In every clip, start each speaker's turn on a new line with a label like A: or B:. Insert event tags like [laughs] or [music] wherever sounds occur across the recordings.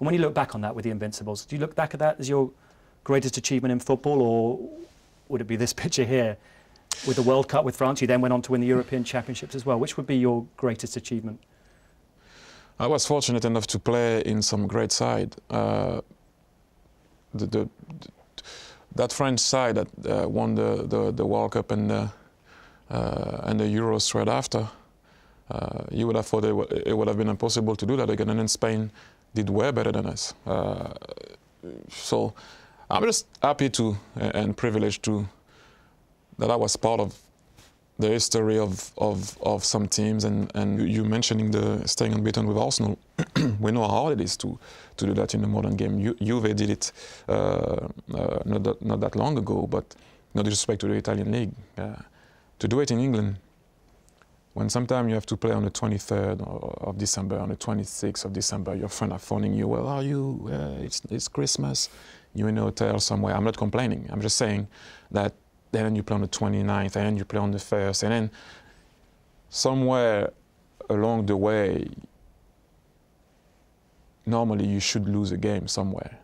A: And when you look back on that with the Invincibles, do you look back at that as your greatest achievement in football, or would it be this [laughs] picture here with the World Cup with France? You then went on to win the European Championships as well. Which would be your greatest achievement?
B: I was fortunate enough to play in some great side. Uh, the, the, that French side that uh, won the, the, the, World Cup and the, uh, and the Euros straight after, uh, you would have thought it, it, would have been impossible to do that again. And in Spain did way better than us. Uh, so I'm just happy to and privileged to that I was part of the history of, of, of some teams and, and you mentioning the staying unbeaten with Arsenal, [clears throat] we know how hard it is to, to do that in the modern game. Ju Juve did it uh, uh, not, that, not that long ago, but no disrespect to the Italian league. Uh, to do it in England, when sometimes you have to play on the 23rd of December, on the 26th of December, your friend are phoning you, well, are you, uh, it's, it's Christmas, you're in a hotel somewhere. I'm not complaining. I'm just saying that then you play on the 29th, and then you play on the 1st, and then somewhere along the way, normally you should lose a game somewhere.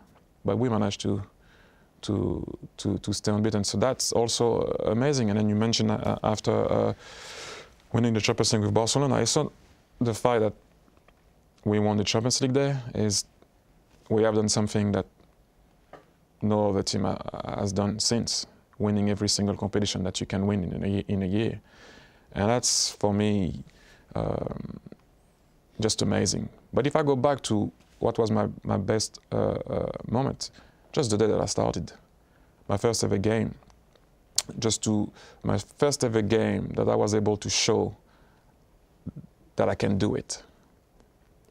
B: But we managed to to to, to stay unbeaten. So that's also amazing. And then you mentioned uh, after uh, winning the Champions League with Barcelona, I saw the fact that we won the Champions League there is we have done something that no other team has done since winning every single competition that you can win in a, in a year. And that's, for me, um, just amazing. But if I go back to what was my, my best uh, uh, moment, just the day that I started, my first ever game, just to my first ever game that I was able to show that I can do it.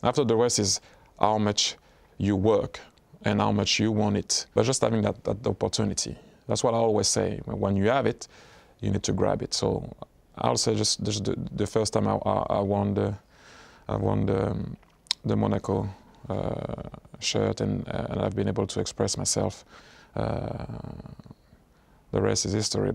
B: After the rest is how much you work and how much you want it, but just having that, that opportunity. That's what I always say. When you have it, you need to grab it. So I'll say just, just the, the, first time I, I, won the I won the, um, the Monaco uh, shirt and, and I've been able to express myself. Uh, the rest is history.